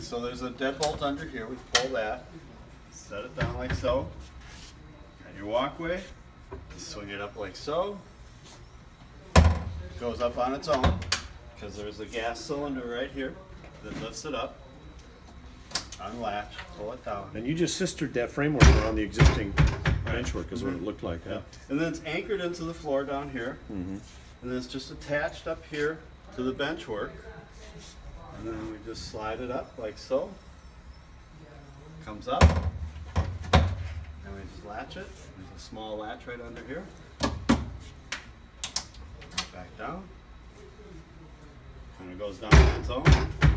So there's a deadbolt under here, we pull that, set it down like so. And your walkway, swing it up like so. Goes up on its own, because there's a gas cylinder right here that lifts it up. Unlatch, pull it down. And you just sistered that framework around the existing benchwork is what it looked like, huh? Yep. And then it's anchored into the floor down here. Mm -hmm. And then it's just attached up here to the bench work. And then we just slide it up like so. Comes up. And we just latch it. There's a small latch right under here. Back down. And it goes down on its own.